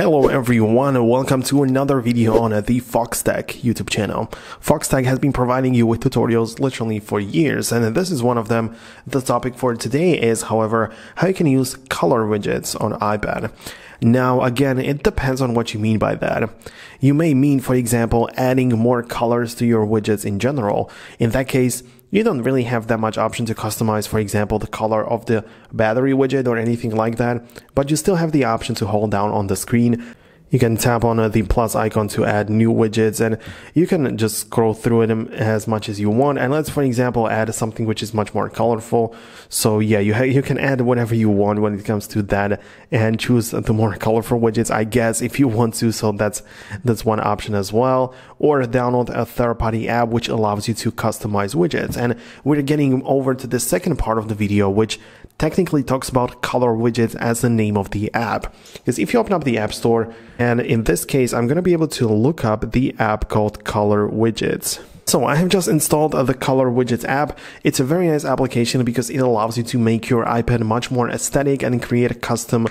Hello everyone and welcome to another video on the Foxtecc YouTube channel. Foxtecc has been providing you with tutorials literally for years and this is one of them. The topic for today is however how you can use color widgets on iPad. Now again it depends on what you mean by that. You may mean for example adding more colors to your widgets in general. In that case you don't really have that much option to customize, for example, the color of the battery widget or anything like that, but you still have the option to hold down on the screen you can tap on uh, the plus icon to add new widgets and you can just scroll through them as much as you want. And let's, for example, add something which is much more colorful. So yeah, you, you can add whatever you want when it comes to that and choose the more colorful widgets, I guess, if you want to. So that's, that's one option as well. Or download a third party app which allows you to customize widgets. And we're getting over to the second part of the video, which technically talks about color widgets as the name of the app. Because if you open up the App Store, and in this case, I'm going to be able to look up the app called Color Widgets. So I have just installed the Color Widgets app. It's a very nice application because it allows you to make your iPad much more aesthetic and create custom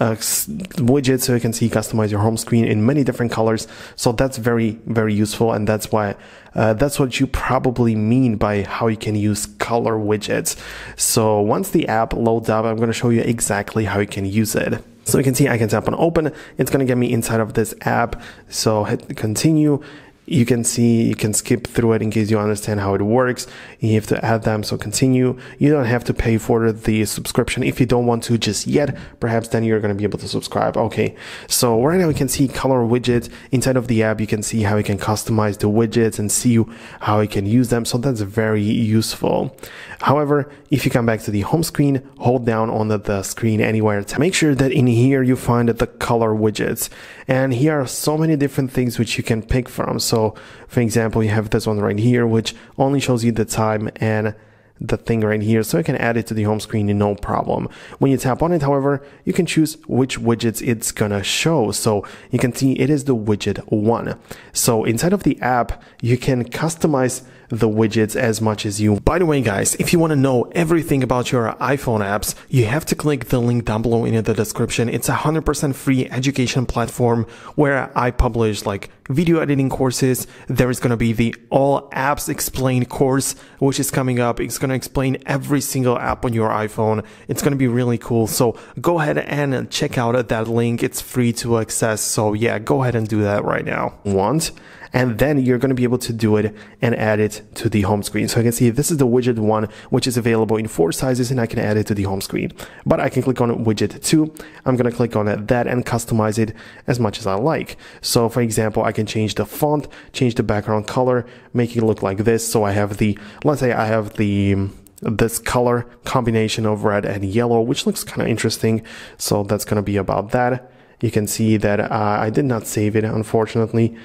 uh, widgets so you can see customize your home screen in many different colors. So that's very, very useful. And that's why, uh, that's what you probably mean by how you can use color widgets. So once the app loads up, I'm going to show you exactly how you can use it. So you can see I can tap on open. It's going to get me inside of this app. So hit continue you can see you can skip through it in case you understand how it works. You have to add them so continue. You don't have to pay for the subscription. If you don't want to just yet perhaps then you're going to be able to subscribe. Okay so right now we can see color widgets inside of the app you can see how you can customize the widgets and see how you can use them so that's very useful. However if you come back to the home screen hold down on the, the screen anywhere to make sure that in here you find the color widgets. And here are so many different things which you can pick from. So so for example, you have this one right here, which only shows you the time and the thing right here so you can add it to the home screen no problem. When you tap on it, however, you can choose which widgets it's gonna show. So you can see it is the widget one. So inside of the app, you can customize the widgets as much as you. By the way, guys, if you want to know everything about your iPhone apps, you have to click the link down below in the description. It's a 100% free education platform where I publish like video editing courses. There is going to be the all apps explained course, which is coming up. It's going to explain every single app on your iPhone. It's going to be really cool. So go ahead and check out that link. It's free to access. So yeah, go ahead and do that right now. Want? and then you're going to be able to do it and add it to the home screen. So I can see this is the widget one, which is available in four sizes and I can add it to the home screen. But I can click on widget two. I'm going to click on that and customize it as much as I like. So for example, I can change the font, change the background color, make it look like this. So I have the, let's say I have the, this color combination of red and yellow, which looks kind of interesting. So that's going to be about that. You can see that uh, I did not save it, unfortunately.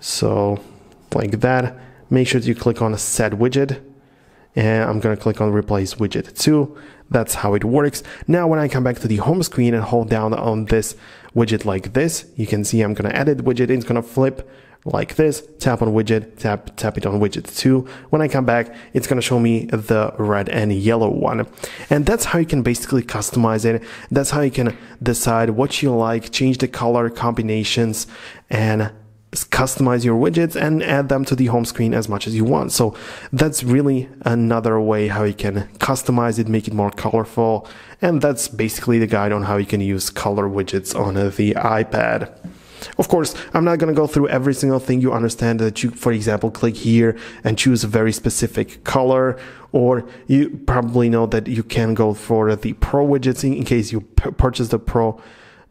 So like that, make sure you click on set widget and I'm going to click on replace widget 2. That's how it works. Now when I come back to the home screen and hold down on this widget like this, you can see I'm going to edit widget. It's going to flip like this, tap on widget, tap, tap it on widget 2. When I come back, it's going to show me the red and yellow one. And that's how you can basically customize it. That's how you can decide what you like, change the color combinations, and customize your widgets and add them to the home screen as much as you want. So that's really another way how you can customize it, make it more colorful. And that's basically the guide on how you can use color widgets on the iPad. Of course, I'm not going to go through every single thing you understand that you, for example, click here and choose a very specific color, or you probably know that you can go for the pro widgets in, case you purchase the pro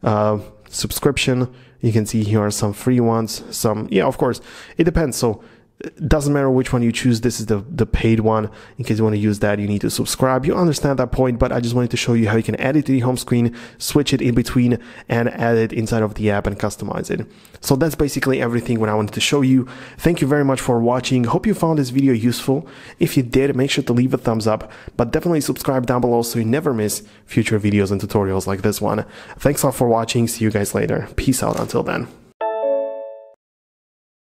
uh, subscription. You can see here are some free ones, some, yeah, of course, it depends. So it doesn't matter which one you choose. This is the, the paid one. In case you want to use that, you need to subscribe. You understand that point, but I just wanted to show you how you can add it to the home screen, switch it in between and add it inside of the app and customize it. So that's basically everything what I wanted to show you. Thank you very much for watching. Hope you found this video useful. If you did, make sure to leave a thumbs up, but definitely subscribe down below so you never miss future videos and tutorials like this one. Thanks all for watching. See you guys later. Peace out until then.